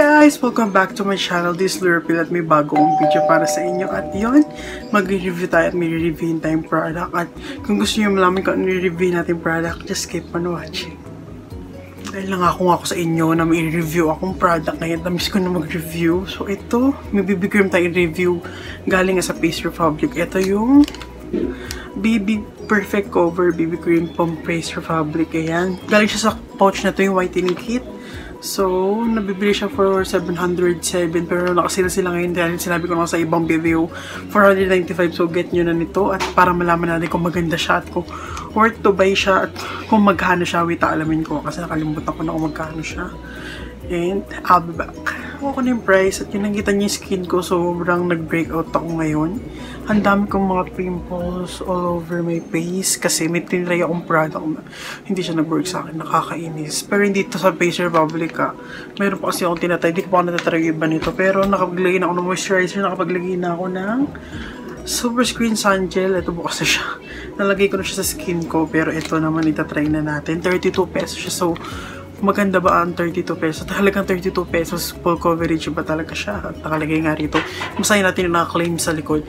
guys! Welcome back to my channel. This is Lurpil at may bagong video para sa inyo. At yun, mag-review tayo at may review tayong product. At kung gusto niyo malaman kung ano review natin product, just keep on watching. Dahil lang ako ako sa inyo na may review akong product ngayon. Tamis ko na mag-review. So ito, may cream tayong review galing sa Face Republic. Ito yung BB Perfect Cover BB Cream from Face Republic. Ayan. Galing siya sa pouch na to yung whitening kit. So, nabibili siya for 707 pero nakasila sila ngayon dahil sinabi ko na sa ibang review 495 so get nyo na nito at para malaman natin kung maganda siya at kung worth to buy siya at kung magkano siya wait alamin ko kasi nakalimutan ko na kung magkano siya. And I'll be back ako na yung price at yun nakita niyo yung skin ko sobrang nag-breakout ako ngayon ang dami kong mga pimples all over my face kasi may tinry akong product na hindi siya nag-work sa akin nakakainis pero hindi to sa Face Republic ah meron pa kasi akong tinatry hindi ko pa ako natatry yung iba nito pero nakapaglagay na ako ng moisturizer nakapaglagay na ako ng Super Screen Sun Gel. Ito bukas na siya. Nalagay ko na siya sa skin ko. Pero ito naman itatry na natin. 32 pesos siya. So, maganda ba ang 32 pesos? Talagang 32 pesos full coverage ba talaga siya? At nakalagay nga rito. Masahin natin yung naka-claim sa likod.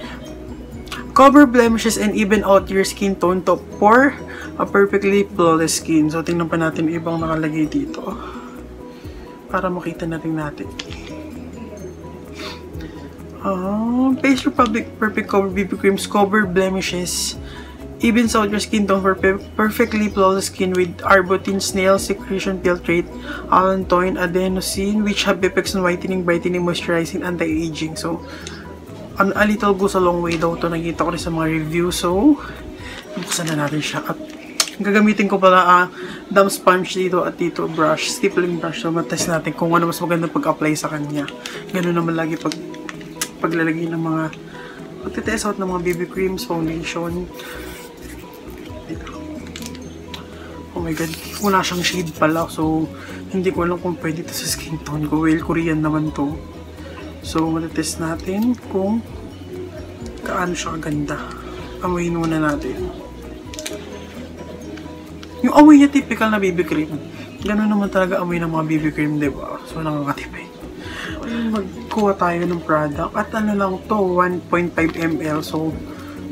Cover blemishes and even out your skin tone to for a perfectly flawless skin. So, tingnan pa natin ibang nakalagay dito. Para makita natin natin. Uh, Face Republic Perfect Cover BB Creams cover blemishes evens out your skin tone for pe perfectly flawless skin with arbutin, snail secretion filtrate, allantoin, adenosine, which have effects on whitening, brightening, moisturizing, anti-aging. So, an a little goes a long way daw to nakita ko rin sa mga review. So, buksan na natin siya. At gagamitin ko pala ah, dam sponge dito at dito brush, stippling brush. So, matest natin kung ano mas maganda pag-apply sa kanya. Ganun naman lagi pag paglalagay ng mga pagtitest out ng mga BB creams, foundation. Oh my god, wala siyang shade pala. So, hindi ko alam kung pwede ito sa skin tone ko. Well, Korean naman to. So, matetest natin kung kaano siya kaganda. Amoyin muna natin. Yung amoy niya typical na BB cream. Ganun naman talaga amoy ng mga BB cream, diba? So, nakakatipid. Magkuha tayo ng product. At ano lang to, 1.5 ml. So,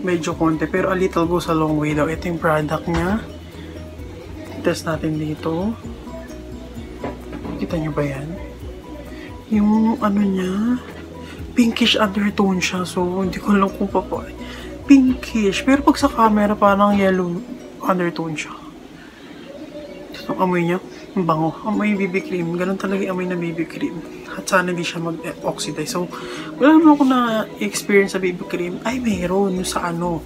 medyo konti. Pero a little goes a long way daw. Ito yung product niya. Test natin dito. Kita nyo ba yan? Yung ano niya, pinkish undertone siya. So, hindi ko alam kung pa pa. Pinkish. Pero pag sa camera, parang yellow undertone siya. Ito amoy niya. Ang bango. Amoy BB cream. Ganun talaga yung amoy na BB cream. At sana hindi siya mag-oxidize. So, wala naman ako na experience sa BB cream. Ay, meron. Sa ano,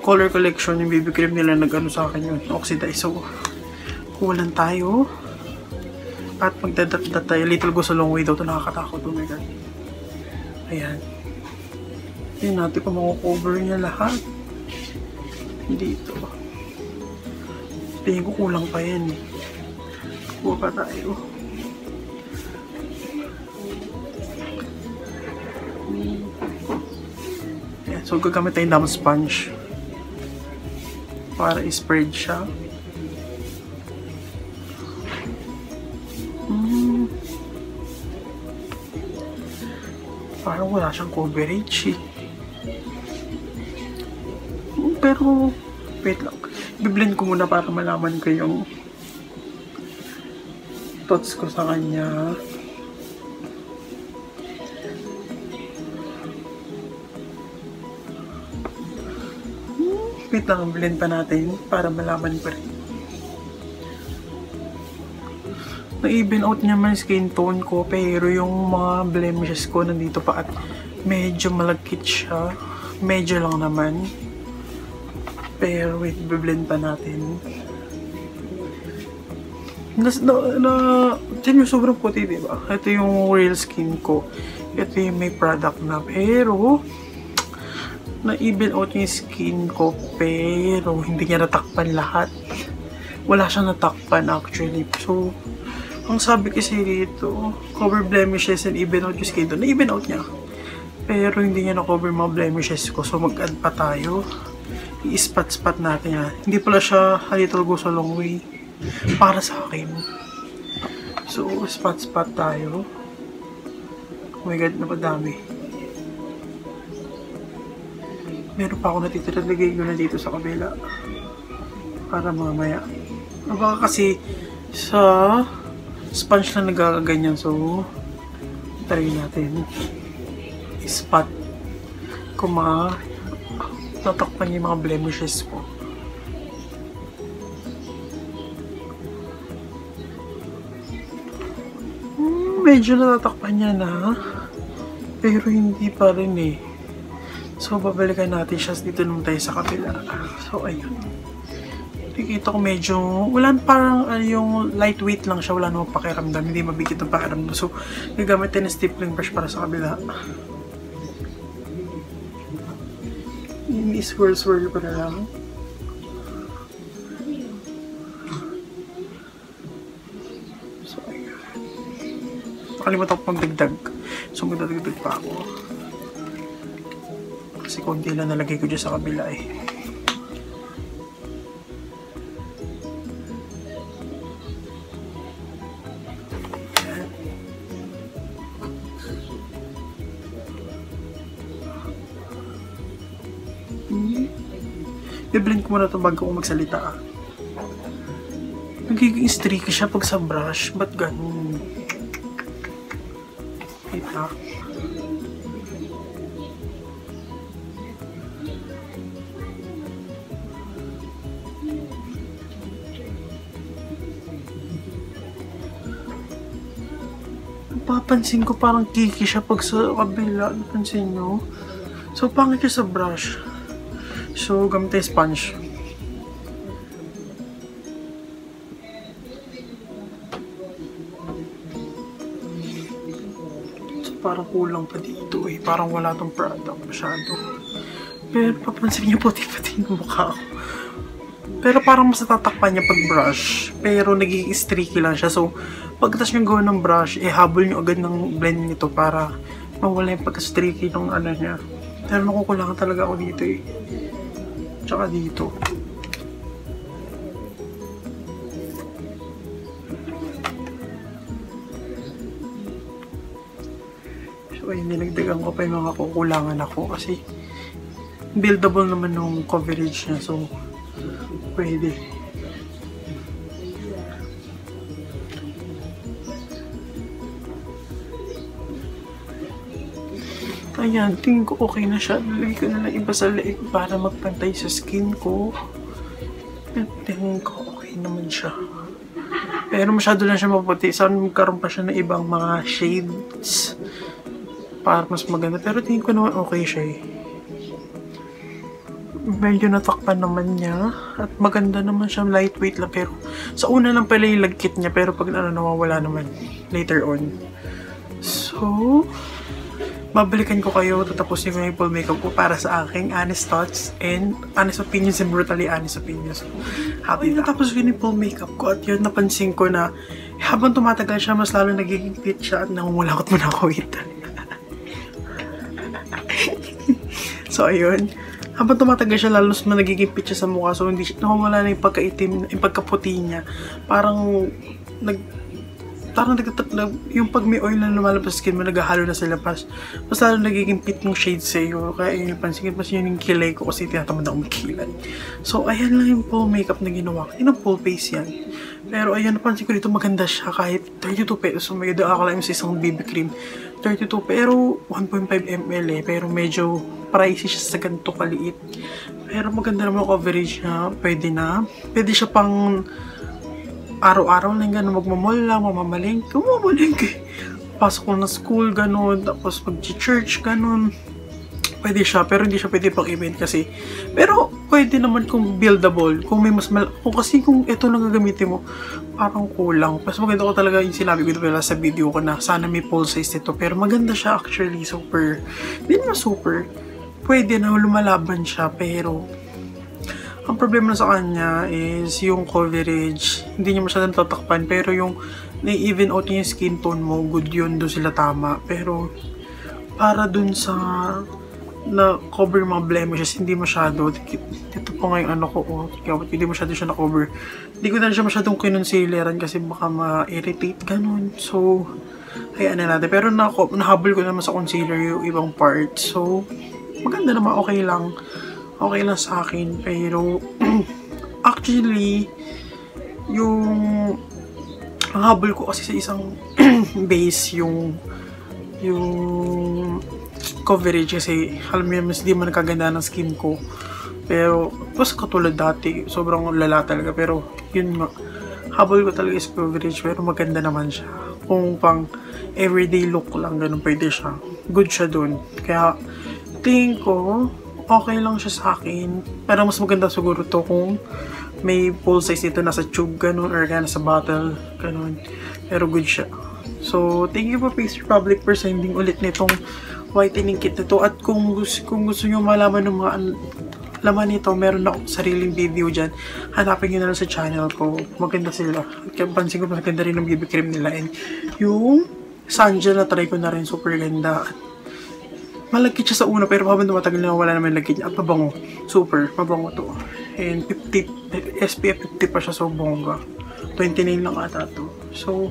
color collection yung BB cream nila nag-ano sa akin yun. Oxidize. So, kulang tayo. At magdadat tayo. Little goes a long way daw. Ito nakakatakot. Oh my god. Ayan. Ayan natin kung makukover niya lahat. Dito. Tingin ko kulang pa yan eh. Kuha pa tayo. Ayan. So gagamit tayo ng sponge. Para i-spread siya. Parang wala siyang coverage eh. Pero, wait lang. Biblend ko muna para malaman ko yung thoughts ko sa kanya. Wait lang, blend pa natin para malaman ko rin. Na-even out niya man skin tone ko pero yung mga blemishes ko nandito pa at medyo malagkit siya. Medyo lang naman. Pero wait blend pa natin. Na, na, na din yung sobrang puti diba ito yung real skin ko. Ito yung may product na pero na-even out yung skin ko pero hindi niya natakpan lahat. Wala siyang natakpan actually. So ang sabi kasi dito, cover blemishes and even out yung skin tone. Na-even out niya. Pero hindi niya na-cover mga blemishes ko. So mag-add pa tayo. I-spot-spot natin yan. Hindi pala siya a little goes a long way. Para sa akin. So, spot-spot tayo. Oh my god, napadami. Meron pa ako natitira. Lagay ko na dito sa kabila. Para mamaya. Baka kasi sa sponge lang nagkaganyan. So, try natin. Spot kung mga tatakpan yung mga blemishes ko. Hmm, medyo natatakpan niya na. Pero hindi pa rin eh. So, babalikan natin siya dito nung tayo sa kapila. So, ayun. Nakikita ko medyo, wala parang ano, yung lightweight lang siya, wala namang pakiramdam, hindi mabigit ng pakiramdam. So, gagamit tayo ng stippling brush para sa kabila. Ini swirl-swirl ko na lang. So, ayun. Nakalimutan ko pagdagdag. So, magdadagdag pa ako. Kasi konti lang nalagay ko dyan sa kabila eh. I-blend ko muna ito bago ko magsalita. ah. Nagiging streaky siya pag sa brush. Ba't ganun? Wait ah. Papansin ko parang kiki siya pag sa kabila. Napansin nyo? So, pangit siya sa brush. So, gamit tayo sponge. So, parang kulang pa dito eh. Parang wala tong product masyado. Pero papansin niyo puti-puti yung mukha ko. Pero parang mas natatakpan niya pag brush. Pero nagiging streaky lang siya. So, pagkatapos niyo gawin ng brush, eh habol niyo agad ng blend nito para mawala yung pagka-streaky ng ano niya. Pero nakukulangan talaga ako dito eh. Tsaka dito. So ayun, nilagdagan ko pa yung mga kukulangan ako kasi buildable naman nung coverage niya. So, pwede. Ayan, tingin ko okay na siya. Nalagay ko na lang iba sa leeg para magpantay sa skin ko. At tingin ko okay naman siya. Pero masyado lang siya maputi. Saan magkaroon pa siya ng ibang mga shades para mas maganda. Pero tingin ko naman okay siya eh. Medyo natakpan naman niya. At maganda naman siya. Lightweight lang. Pero sa una lang pala yung lagkit niya. Pero pag ano, nawawala naman later on. So, babalikan ko kayo, tatapusin ko yung full makeup ko para sa aking honest thoughts and honest opinions and brutally honest opinions. Happy na tapos ko yung full makeup ko at yun napansin ko na habang tumatagal siya, mas lalo nagiging fit siya at nangungulakot mo na ako ito. so, ayun. Habang tumatagal siya, lalo mas nagiging fit siya sa mukha. So, hindi siya, nakawala na yung pagkaitim, yung pagkaputi niya. Parang, nag, parang nag, nag, yung pag may oil na lumalabas sa skin mo, naghahalo na sila. Pas, mas lalo nagiging pit ng shade sa'yo. Kaya yun yung pansin. Mas yun yung kilay ko kasi tinatamad ako magkilay. So, ayan lang yung full makeup na ginawa ko. Yun ang full face yan. Pero ayan, napansin ko dito maganda siya kahit 32 pesos. So, may akala yung sa isang BB cream. 32 pero 1.5 ml eh. Pero medyo pricey siya sa ganito kaliit. Pero maganda naman coverage niya. Pwede na. Pwede siya pang araw-araw lang gano'n, magmamall lang, mamamalengke, mamamalengke. Pasok ko school, gano'n, tapos pag-church, gano'n. Pwede siya, pero hindi siya pwede pang-event kasi. Pero, pwede naman kung buildable, kung may mas mal... Kung kasi kung ito lang gagamitin mo, parang kulang. Mas maganda ko talaga yung sinabi ko pala sa video ko na sana may full size nito. Pero maganda siya actually, super. Hindi naman super. Pwede na lumalaban siya, pero ang problema na sa kanya is yung coverage. Hindi niya masyadong tatakpan. Pero yung na-even out niya yung skin tone mo, good yun. Doon sila tama. Pero para dun sa na cover mga blemishes, hindi masyado. Dito po nga yung ano ko, oh, hindi masyado siya na-cover. Hindi ko na siya masyadong kinonsileran kasi baka ma-irritate, ganun. So, hayaan na natin. Pero nako, nahabol ko naman sa concealer yung ibang part. So, maganda naman, okay lang. Okay lang sa akin. Pero, actually, yung ang habol ko kasi sa isang base yung yung coverage kasi alam mo mas di man nakaganda ng skin ko. Pero mas katulad dati sobrang lala talaga. Pero yun nga habol ko talaga is coverage pero maganda naman siya. Kung pang everyday look lang ganun pwede siya. Good siya dun. Kaya tingin ko okay lang siya sa akin pero mas maganda siguro to kung may full size ito nasa tube ganun or kaya nasa bottle ganun pero good siya so thank you po Face Republic for sending ulit nitong whitening kit na to at kung gusto, kung gusto nyo malaman ng mga laman nito, meron ako sariling video dyan. Hanapin nyo na lang sa channel ko. Maganda sila. At pansin ko maganda rin ng BB cream nila. And yung Sanja na try ko na rin. Super ganda. Malagkit siya sa una pero habang tumatagal na wala naman lagkit niya. At mabango. Super. Mabango to. And 50, SPF 50 pa siya so bongga. 29 lang ata to. So,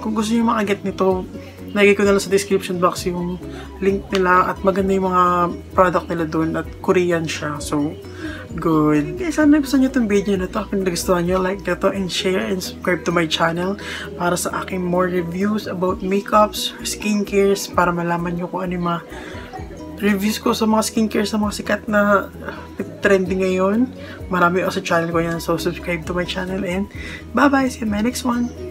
kung gusto niyo makaget nito, Lagay ko na lang sa description box yung link nila at maganda yung mga product nila doon at Korean siya. So, good. Okay, sana gusto nyo itong video na to. Kung nagustuhan nyo, like na and share and subscribe to my channel para sa aking more reviews about makeups, skincares, para malaman nyo kung ano yung mga reviews ko sa mga skincare sa mga sikat na trending ngayon. Marami ako sa channel ko yan. So, subscribe to my channel and bye-bye. See you in my next one.